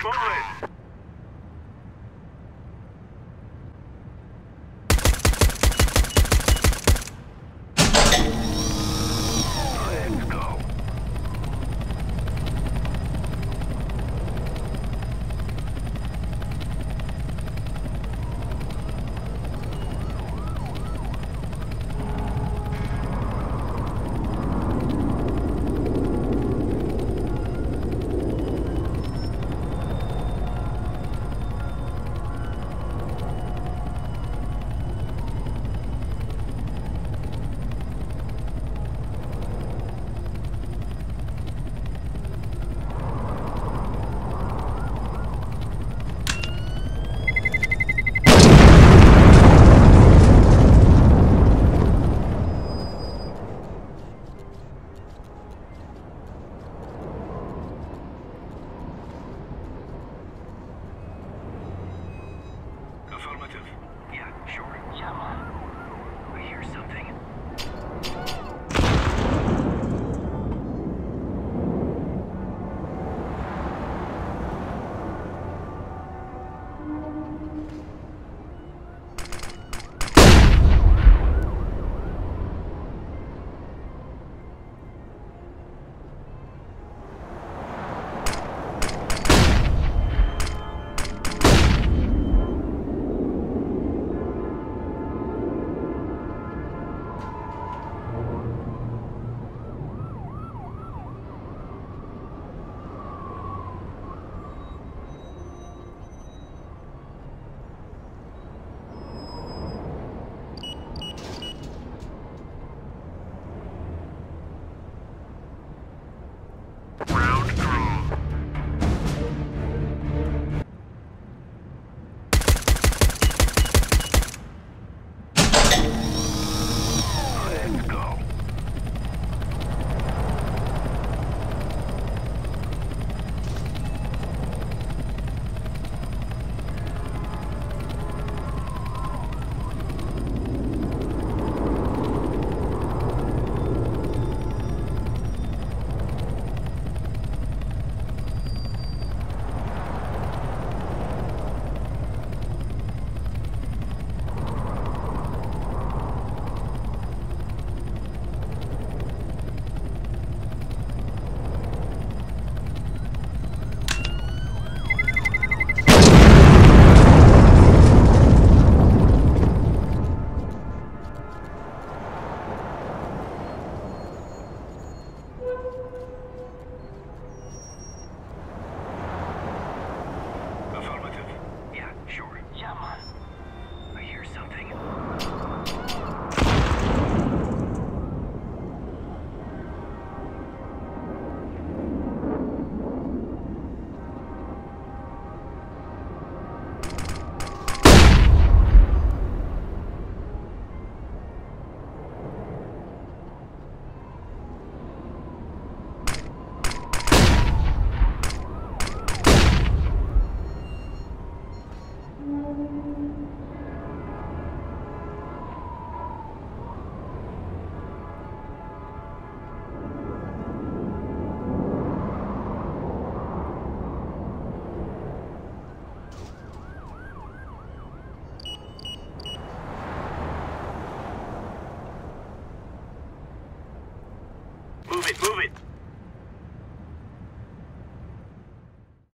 Keep it, move it.